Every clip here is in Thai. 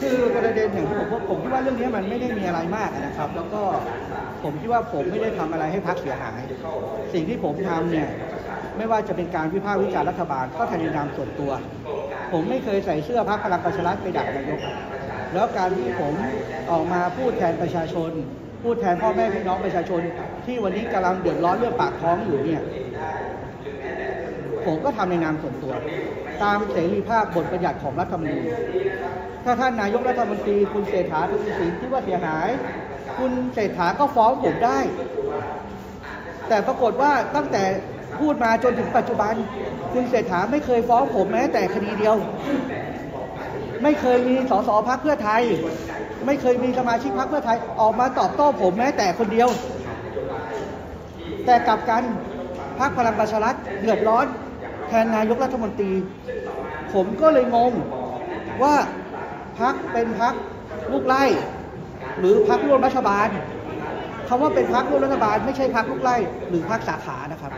คือประเด็นอย่างที่ผมว่าผมคิดว่าเรื่องนี้มันไม่ได้มีอะไรมากนะครับ แล้วก็ผมคิดว่าผมไม่ได้ทำอะไรให้พรรคเสียหาย สิ่งที่ผมทำเนี่ยไม่ว่าจะเป็นการวิพากษ์วิจารณ์รัฐบาลก็ทำในนามส่วนตัว ผมไม่เคยใส่เสื้อพรรคพลังประชารัฐไปด่านายกแล้วการที่ผมออกมาพูดแทนประชาชน พูดแทนพ่อแม่พี่น้องประชาชน ที่วันนี้กำลังเดือดร้อนเรื่องปากท้องอยู่เนี่ย ผมก็ทำในนามส่วนตัว ตามเสรีภาพบทบัญญัติของรัฐธรรมนูญถ้าท่านนายกรัฐมนตรี คุณเศรษฐาทวีสินที่ว่าเสียหาย คุณเศรษฐาก็ฟ้องผมได้ แต่ปรากฏว่าตั้งแต่พูดมาจนถึงปัจจุบัน คุณเศรษฐาไม่เคยฟ้องผมแม้แต่คดีเดียว ไม่เคยมีสสพักเพื่อไทย ไม่เคยมีสมาชิกพักเพื่อไทยออกมาตอบโต้ผมแม้แต่คนเดียว แต่กลับกันพรรคพลังประชารัฐเดือดร้อน แทนนายกรัฐมนตรี ผมก็เลยงงว่าพักเป็นพักลูกไล่ หรือพักร่วมรัฐบาลคำว่าเป็นพักร่วมรัฐบาล ไม่ใช่พักลูกไล่หรือพักสาขานะครับ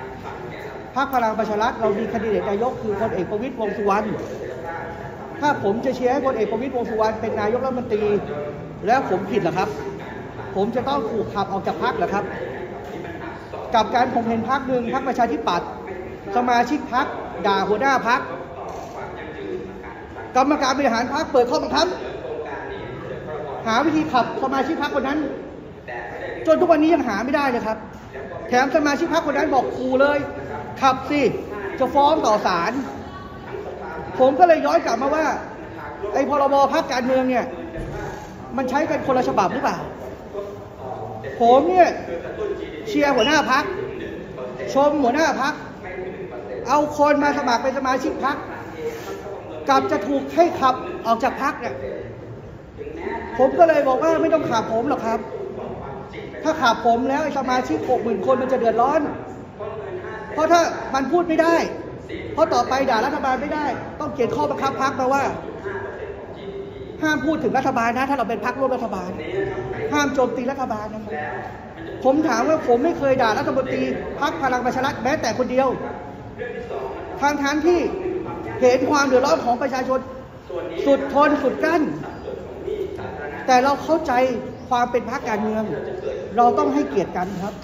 พักพลังประชารัฐเรามีคนดิเดตนายกคือพลเอกประวิตรวงสุวรรณถ้าผมจะเชียร์ให้พลเอกประวิตรวงสุวรรณเป็นนายกรัฐมนตรี แล้วผมผิดเหรอครับ ผมจะต้องถูกขับออกจากพักเหรอครับ กับการผมเห็นพักหนึ่งพักประชาธิปัตย์ สมาชิกพักด่าหัวหน้าพักกรรมการบริหารพักเปิดข้อบังคับหาวิธีขับสมาชิกพักคนนั้น จนทุกวันนี้ยังหาไม่ได้เลยครับ แถมสมาชิกพักคนนั้นบอกครูเลย ขับสิจะฟ้องต่อศาลผมก็เลยย้อนกลับมาว่าไอ้พรบพักการเมืองเนี่ย มันใช้กันคนละฉบับหรือเปล่า ผมเนี่ยเชียร์หัวหน้าพักชมหัวหน้าพัก เอาคนมาสมัครเป็นสมาชิกพักกลับจะถูกให้ขับออกจากพักเนี่ยผมก็เลยบอกว่าไม่ต้องขับผมหรอกครับ ถ้าขับผมแล้วสมาชิกหกหมื่นคนมันจะเดือดร้อน เพราะถ้ามันพูดไม่ได้ เพราะต่อไปด่ารัฐบาลไม่ได้ ต้องเขียนข้อบังคับพักมาว่า ห้ามพูดถึงรัฐบาลนะ ถ้าเราเป็นพักร่วมรัฐบาล ห้ามโจมตีรัฐบาลนะครับผมถามว่าผมไม่เคยด่ารัฐมนตรีพักพลังประชารัฐแม้แต่คนเดียว ทางทางที่เห็นความเดือดร้อนของประชาชน สุดทนสุดกั้น แต่เราเข้าใจความเป็นพรรคการเมือง เราต้องให้เกียรติกันครับ